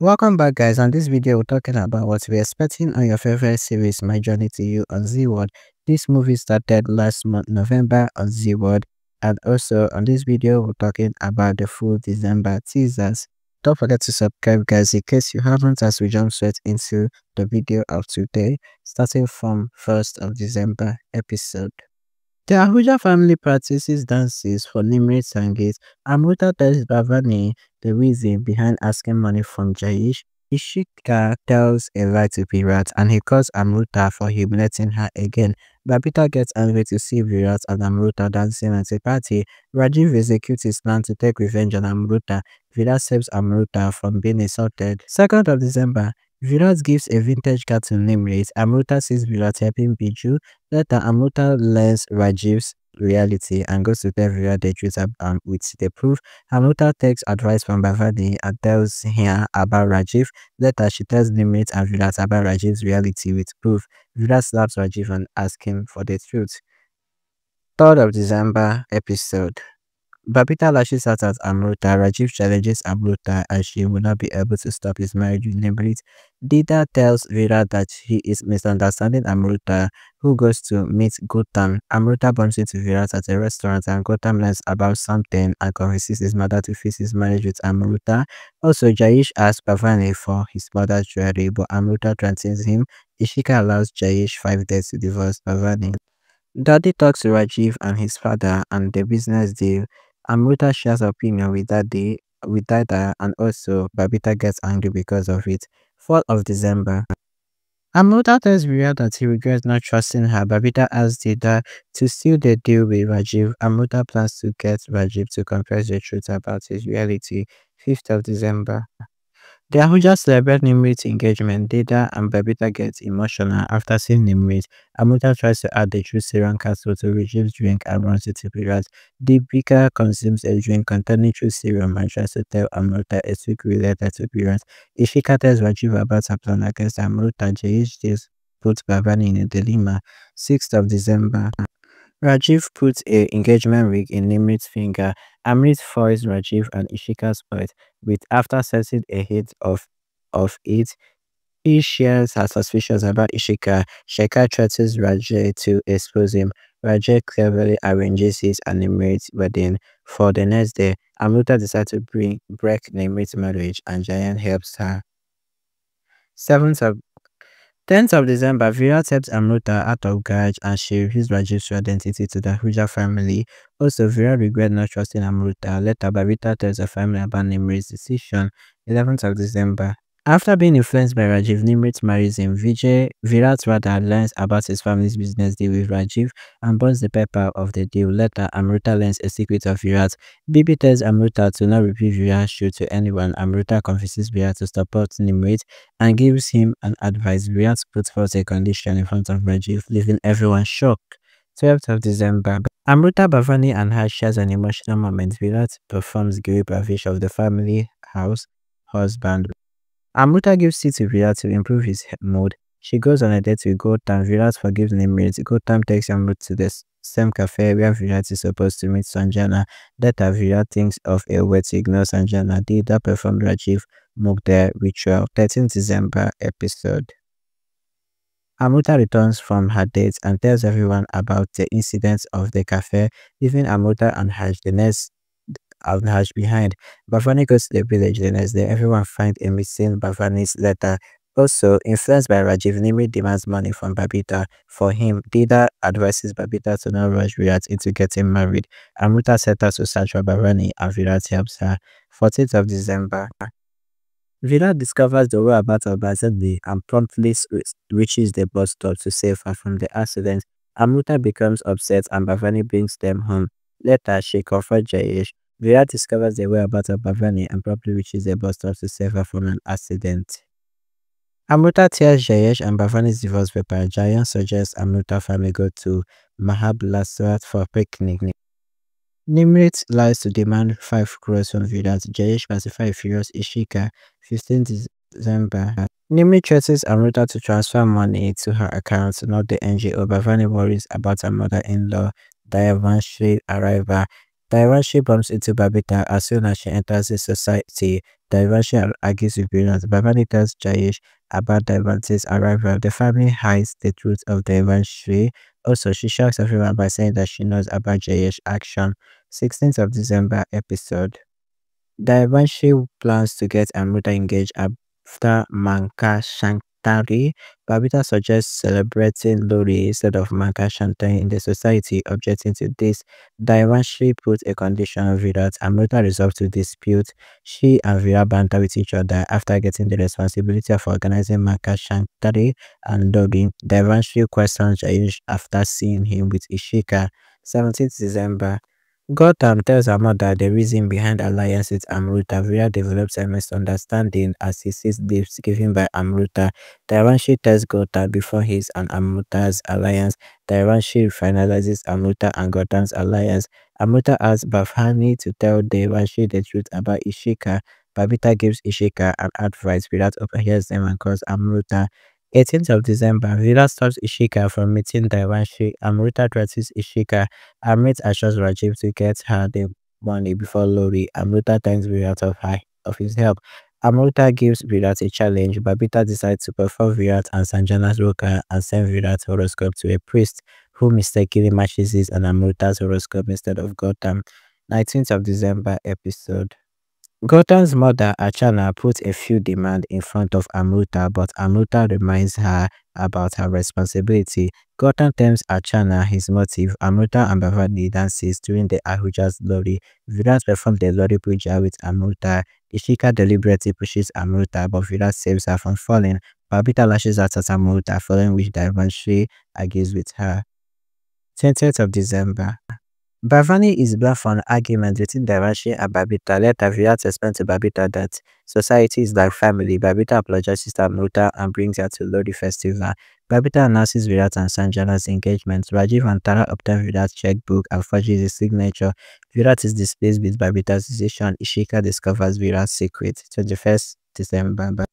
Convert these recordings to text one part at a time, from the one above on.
Welcome back guys, on this video we're talking about what we're expecting on your favorite series My Journey to You on Zee World. This movie started last month November on Zee World and also on this video we're talking about the full December teasers. Don't forget to subscribe guys in case you haven't as we jump straight into the video of today starting from 1st of December episode. The Ahuja family practices dances for Nimrit Sangeet. Amrita tells Bhavani the reason behind asking money from Jayesh. Ishika tells a lie to Virat and he calls Amruta for humiliating her again. Babita gets angry to see Virat and Amruta dancing at a party. Rajiv executes his plan to take revenge on Amruta. Virat saves Amruta from being assaulted. 2nd of December, Virat gives a vintage car to Nimrit. Amrita sees Virat helping Biju. Later, Amrita learns Rajiv's reality and goes to tell Virat the truth um, with the proof. Amrita takes advice from Bhavani and tells her about Rajiv. Later, she tells Nimrit and Virat about Rajiv's reality with proof. Virat slaps Rajiv and asks him for the truth. 3rd of December episode Babita lashes out at Amrita. Rajiv challenges Amrita and she will not be able to stop his marriage with Nimrit. Dida tells Virat that he is misunderstanding Amrita, who goes to meet Gautam. Amrita bumps into Virat at a restaurant and Gautam learns about something and convinces his mother to fix his marriage with Amrita. Also, Jayesh asks Bhavani for his mother's jewelry, but Amrita threatens him. Ishika allows Jayesh five days to divorce Bhavani. Daddy talks to Rajiv and his father and the business deal. Amrita shares opinion with Daddy with Dada uh, and also Babita gets angry because of it. 4th of December. Amrita tells Ria that he regrets not trusting her. Babita asks Dida to seal the deal with Rajiv. Amrita plans to get Rajiv to confess the truth about his reality. 5th of December. The Ahuja celebrate Nimrit's engagement. Dida and Babita get emotional after seeing Nimrit. Amrita tries to add the true serum capsule to Rajiv's drink and runs to Virat. Deepika consumes a drink containing true serum and tries to tell Amrita a secret related to Virat. Ishika tells Rajiv about her plan against Amrita. Jayesh puts Bhavani in a dilemma. 6th of December. Rajiv puts a engagement ring in Nimrit's finger. Amrit foils Rajiv and Ishika's fight, with after setting a hit of, of it, he shares her suspicions about Ishika. Sheka threatens Rajay to expose him. Rajay cleverly arranges his and Nimrit's wedding for the next day. Amrita decides to bring, break Nimrit's marriage and Jayan helps her. 7th of 10th of December, Virat helps Amrita out of garage and she reveals Rajiv's identity to the Huja family. Also, Virat regrets not trusting Amrita. Later, Babita tells the family about Nimrit's decision. 11th of December, after being influenced by Rajiv, Nimrit marries him. Vijay Virat Radha learns about his family's business deal with Rajiv and burns the paper of the deal. Later, Amrita learns a secret of Virat. Bibi tells Amrita to not repeat Virat's shoe to anyone. Amrita convinces Virat to support Nimrit and gives him an advice. Virat puts forth a condition in front of Rajiv, leaving everyone shocked. 12th of December. Amrita Bhavani and her shares an emotional moment. Virat performs Griha Pravesh of the family house husband Amrita gives tea to Virat to improve his mood. She goes on a date with Gautam. Virat forgives Nimrit. Gautam takes Amrita to the same cafe where Virat is supposed to meet Sanjana. Later, Virat thinks of a way to ignore Sanjana. Dida performed Rajiv Mukher ritual. 13 December episode. Amrita returns from her date and tells everyone about the incidents of the cafe, leaving Amrita and Alnaj behind. Bhavani goes to the village the next day. Everyone finds a missing Bhavani's letter. Also, influenced by Rajiv, Nimri demands money from Babita. For him, Dida advises Babita to not rush Virat into getting married. Amrita out to search for Bhavani and Virat helps her. 14th of December. Virat discovers the whereabouts of Bazandi and promptly reaches the bus stop to save her from the accident. Amrita becomes upset and Bhavani brings them home. Later, she confronts Jayesh, Virat discovers the whereabouts of Bhavani and promptly reaches the bus stop to save her from an accident. Amrita tears Jayesh and Bhavani's divorce paper. Jayan suggests Amrita family go to Mahabaleshwar for a picnic. Nimrit lies to demand 5 crores from Virat. Jayesh pacifies furious Ishika. 15 December. Nimrit threatens Amrita to transfer money to her account, not the NGO. Bhavani worries about her mother-in-law, Devanshi arrival Devanshi bumps into Babita as soon as she enters the society. Devanshi argues with Virat. Bhavani tells Jayesh about Devanshi's arrival. The family hides the truth of Devanshi. Also, she shocks everyone by saying that she knows about Jayesh's action. 16th of December episode. Devanshi plans to get Amrita engaged after Manka Shantari, Babita suggests celebrating Lohri instead of Manka Shantari in the society. Objecting to this, Devanshi puts a condition on Virat. Amrita resolves to dispute. She and Virat banter with each other after getting the responsibility of organizing Shantari and Lohri. Devanshi questions Jayesh after seeing him with Ishika. 17th December. Gautam tells her the reason behind alliance with Amruta. Veera develops a misunderstanding as he sees gifts given by Amruta. Devanshi tells Gautam before his and Amruta's alliance. Devanshi finalizes Amruta and Gautam's alliance. Amruta asks Bhavani to tell Devanshi the truth about Ishika. Babita gives Ishika an advice. Virat overhears them and calls Amruta. 18th of December, Virat stops Ishika from meeting Devanshi. Amrita threatens Ishika. Amrit assures Rajiv to get her the money before Lohri. Amrita thanks Virat of, her, of his help. Amrita gives Virat a challenge. Babita decides to perform Virat and Sanjana's roka and send Virat's horoscope to a priest who mistakenly matches his and Amrita's horoscope instead of Gautam. 19th of December episode. Gautam's mother, Archana puts a few demands in front of Amruta, but Amruta reminds her about her responsibility. Gautam tells Archana his motive. Amruta and Bhavani dances during the Ahuja's Lohri. Virat performs the Lohri puja with Amruta. Ishika deliberately pushes Amruta, but Virat saves her from falling. Babita lashes out at Amruta, following which Devanshi argues with her. 20th of December. Bhavani is blamed for an argument between Devanshi and Babita. Later, Virat explains to Babita that society is like family. Babita apologizes to Amruta and brings her to Lodi festival. Babita announces Virat and Sanjana's engagement. Rajiv and Tara obtain Virat's checkbook and forges his signature. Virat is displeased with Babita's decision. Ishika discovers Virat's secret. 21st December.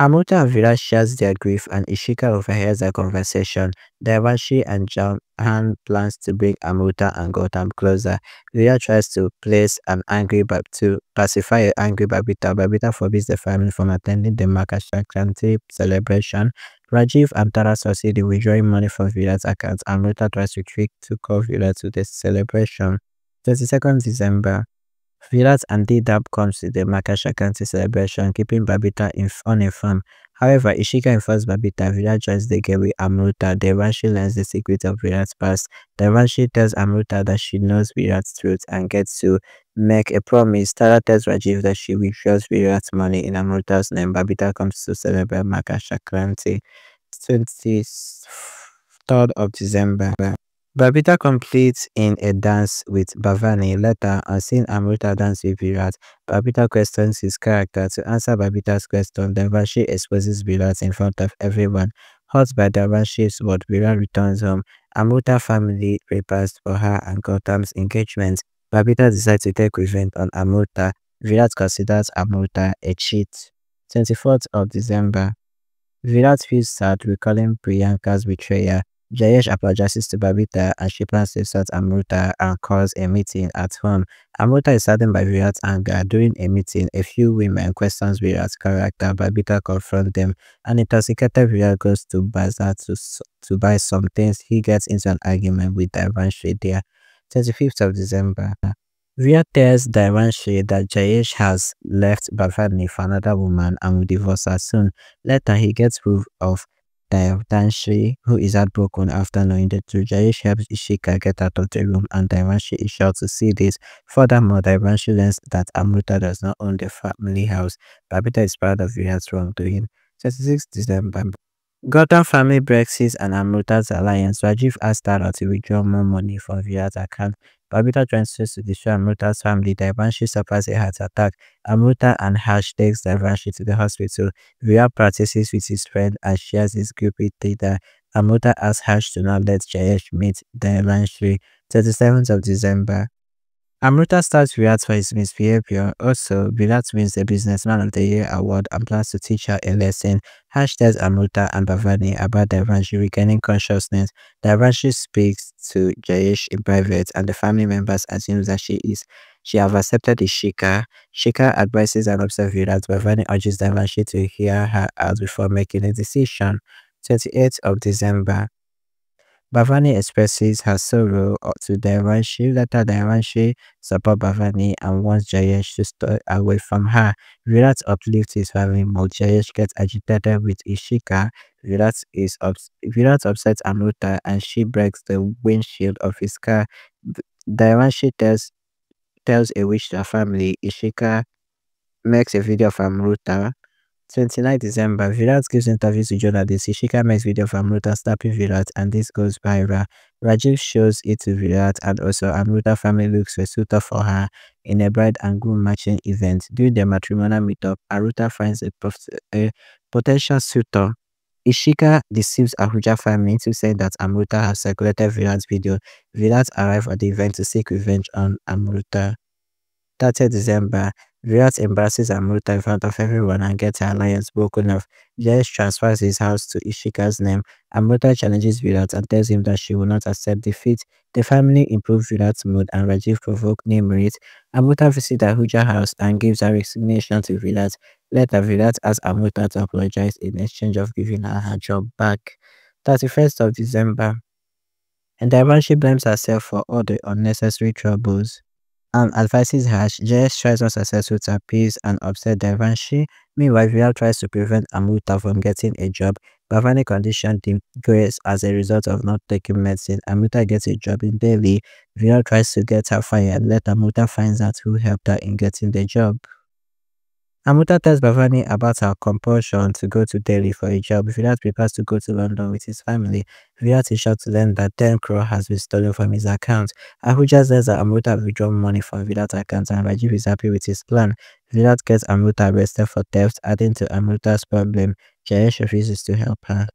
Amruta and Virat shares their grief and Ishika overhears their conversation. Devanshi and Jahan plans to bring Amruta and Gautam closer. Virat tries to place an angry Bab to pacify an angry Babita. Babita forbids the family from attending the Makar Sankranti celebration. Rajiv and Tara succeed in withdrawing money from Virat's account. Amruta tries to trick to call Virat to the celebration. 22nd December. Virat and Didab comes to the Makar Sankranti celebration, keeping Babita uninformed. However, Ishika informs Babita Virat joins the game with Amruta. Devanshi learns the secret of Virat's past. Devanshi tells Amruta that she knows Virat's truth and gets to make a promise. Tara tells Rajiv that she will withdraws Virat's money in Amruta's name. Babita comes to celebrate Makar Sankranti. 23rd of December. Babita completes in a dance with Bhavani. Later, on seeing Amrita dance with Virat, Babita questions his character. To answer Babita's question, Devanshi exposes Virat in front of everyone. Hurt by Devanshi's word, Virat returns home. Amrita family prepares for her and Gautam's engagement. Babita decides to take revenge on Amrita. Virat considers Amrita a cheat. 24th of December. Virat feels sad recalling Priyanka's betrayal. Jayesh apologizes to Babita and she plans to insult Amruta and calls a meeting at home. Amruta is saddened by Virat's anger. During a meeting, a few women questions Virat's character. Babita confronts them. An intoxicated Virat goes to Bazaar to, to buy some things. He gets into an argument with Devanshi there. 25th of December. Virat tells Devanshi that Jayesh has left Bhavani for another woman and will divorce her soon. Later, he gets proof of Uh, Devanshi, who is heartbroken after knowing the truth. Jayesh helps Ishika get out of the room and Devanshi is shocked to see this. Furthermore, Devanshi learns that Amruta does not own the family house. Babita is proud of Virat's wrongdoing. 26 December. Gautam family breaks his and Amruta's alliance. Rajiv asks Tara to withdraw more money from Virat's account. Babita tries to destroy Amruta's family. Devanshi suffers a heart attack. Amruta and Harsh takes Devanshi to the hospital. Virat practices with his friend and shares his with Tita. Amruta asks Harsh to not let Jayesh meet Devanshi. 37th of December. Amrita starts Virat for his misbehavior. Also, Virat wins the Businessman of the Year award and plans to teach her a lesson. Tells Amrita and Bhavani about Devanshi regaining consciousness. Devanshi speaks to Jayesh in private and the family members assume that she is she have accepted Ishika. Shika Shika advises and observes Virat. Bhavani urges Devanshi to hear her out before making a decision. 28th of December Bhavani expresses her sorrow to Devanshi. Later, Devanshi supports Bhavani and wants Jayesh to stay away from her. Virat uplifts his family. Jayesh gets agitated with Ishika. Virat is ups- Virat upsets Amrita and she breaks the windshield of his car. Devanshi tells tells a wish to her family. Ishika makes a video of Amrita 29 December, Virat gives interviews to journalists. Ishika makes video of Amrita slapping Virat and this goes viral. Rajiv shows it to Virat and also Amrita family looks for a suitor for her in a bride and groom matching event. During their matrimonial meetup, Amrita finds a, a potential suitor. Ishika deceives Ahuja family into saying that Amrita has circulated Virat's video. Virat arrives at the event to seek revenge on Amrita. 30 December, Virat embarrasses Amrita in front of everyone and gets her alliance broken off. Jayesh transfers his house to Ishika's name. Amrita challenges Virat and tells him that she will not accept defeat. The family improves Virat's mood and Rajiv provoke Nimrit. Amrita visits Ahuja house and gives her resignation to Virat. Later, Virat asks Amrita to apologize in exchange of giving her her job back. 31st of December. And Devanshi blames herself for all the unnecessary troubles Um, and advises Harsh, Jayesh tries unsuccessful to appease and upset Devanshi. Meanwhile, Virat tries to prevent Amruta from getting a job. Bhavani condition Grace as a result of not taking medicine. Amruta gets a job in Delhi. Virat tries to get her fired. Later, Amruta finds out who helped her in getting the job. Amrita tells Bhavani about her compulsion to go to Delhi for a job. Virat prepares to go to London with his family. Virat is shocked to learn that 10 crore has been stolen from his account. Ahuja says that Amrita withdrawn money from Virat's account and Rajiv is happy with his plan. Virat gets Amrita arrested for theft, adding to Amrita's problem. Jayesh refuses to help her.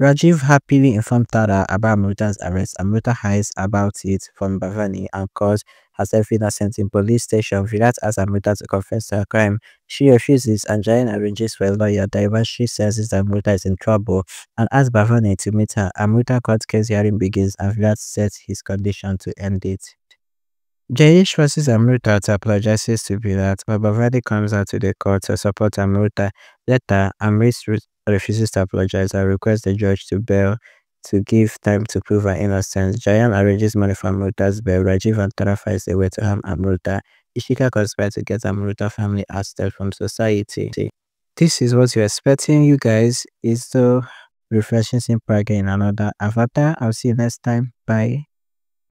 Rajiv happily informed Tara about Amrita's arrest. Amrita hides about it from Bhavani and calls herself innocent in police station. Virat asks Amrita to confess her crime. She refuses and Jayan arranges for a lawyer. She says that Amrita is in trouble and asks Bhavani to meet her. Amrita court case hearing begins and Virat sets his condition to end it. Jayesh forces Amrita to apologize to Virat, but Bhavani comes out to the court to support Amrita. Later, Amrit refuses to apologize and requests the judge to bail to give time to prove her innocence. Jayan arranges money for Amrita's bail. Rajiv and Tara finds a way to harm Amrita. Ishika conspires to get Amrita family ousted from society. This is what you're expecting, you guys. Is so refreshing, simple again. Another avatar. I'll see you next time. Bye.